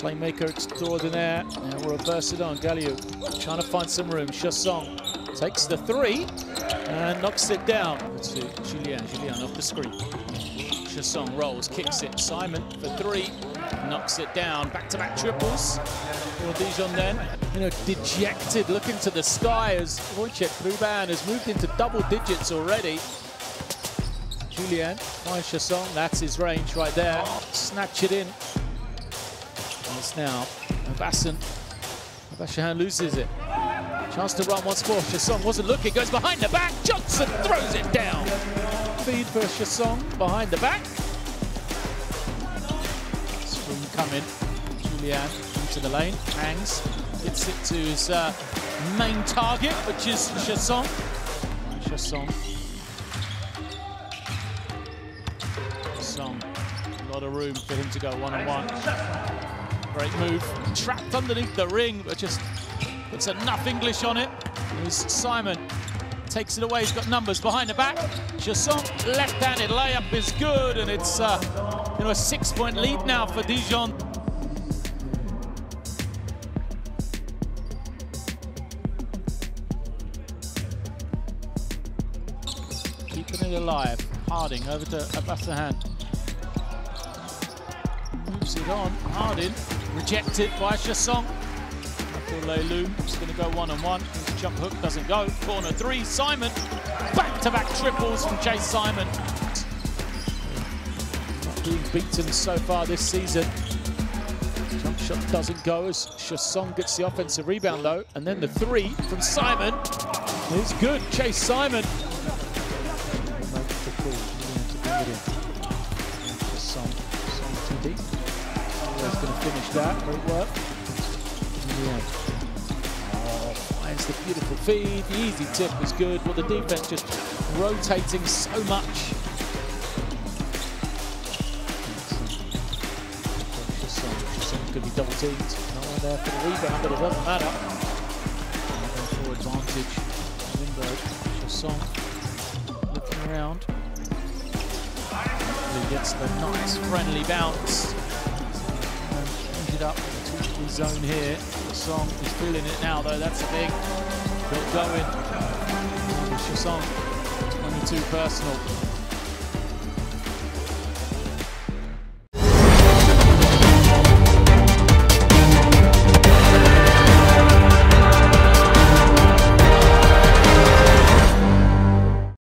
Playmaker extraordinaire. Now we'll reverse it on. Galliou trying to find some room. Chassang takes the three and knocks it down to Julien. Julien off the screen. Chassang rolls, kicks it. Simon for three, knocks it down. Back-to-back triples for Dijon then. You know, dejected, looking to the sky as Vojtěch Hruban has moved into double digits already. Julien finds Chassang, that's his range right there. Snatch it in. It's now Abassan. Abashan loses it. Chance to run once more. Chassang wasn't looking, goes behind the back. Johnson throws it down. Feed for Chassang behind the back. Screen coming. Julien into the lane, hangs, gets it to his uh, main target, which is Chassang. Chassang. A lot of room for him to go one on one. Great move. Trapped underneath the ring, but just puts enough English on it. Here's Simon. Takes it away. He's got numbers behind the back. Chassang, left-handed layup is good, and it's uh, you know a six-point lead now for Dijon. Keeping it alive. Harding over to Abassahan. Moves it on. Harding rejected by Chassang. Michael is going to go one-on-one. His jump hook doesn't go. Corner three. Simon. Back-to-back triples from Chase Simon. Not being beaten so far this season. Jump shot doesn't go as Chassang gets the offensive rebound though. And then the three from Simon is good. Chase Simon. It in. Chassang. Chassang too deep. Always going to finish that. Great work. Finds the beautiful feed. The easy tip was good. Well, the defense just rotating so much. Going to be double teamed. No one there for the rebound, but it doesn't matter. Full advantage. Lindbergh. Chassang looking around. Gets the nice friendly bounce. And it up in the 2 zone here. Chassang is feeling it now, though. That's the thing. Got going. Chassang, 22 personal.